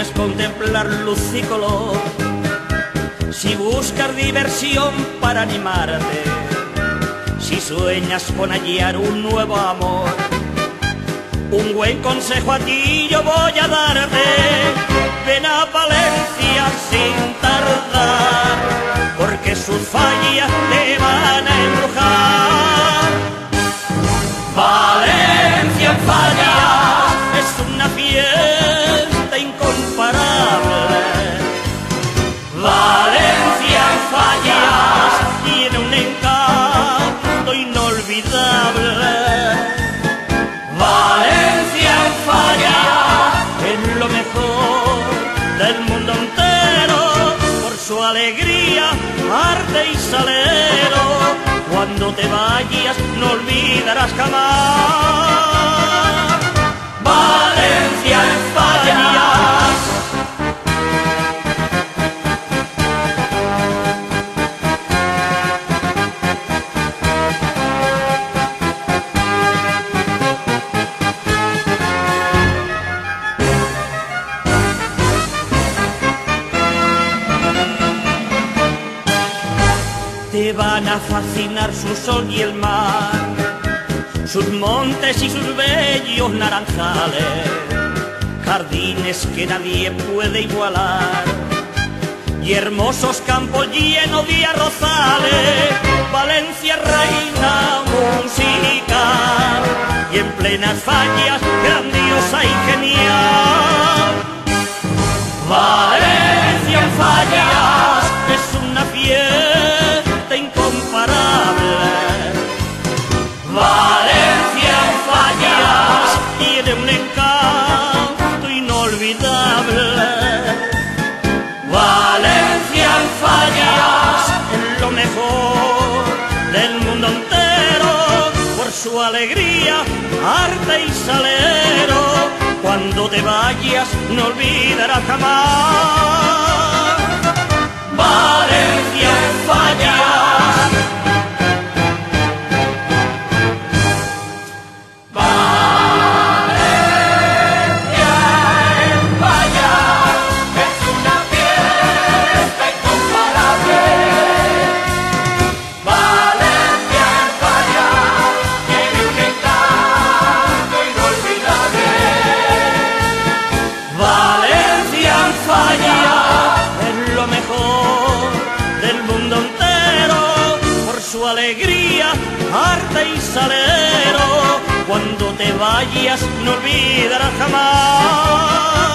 mejor. Si buscas diversión para animarte, si sueñas con hallar un nuevo amor, un buen consejo a ti yo voy a darte. Ven a Valencia sin tardar, y salero. Cuando te vayas no olvidarás jamás. Van a fascinar su sol y el mar, sus montes y sus bellos naranjales, jardines que nadie puede igualar, y hermosos campos llenos de arrozales, Valencia reina musical, y en plenas fallas grandiosa y genial. Del mundo entero por su alegría, arte y salero. Cuando te vayas no olvidarás jamás. Su alegría, arte y salero. Cuando te vayas no olvidarás jamás.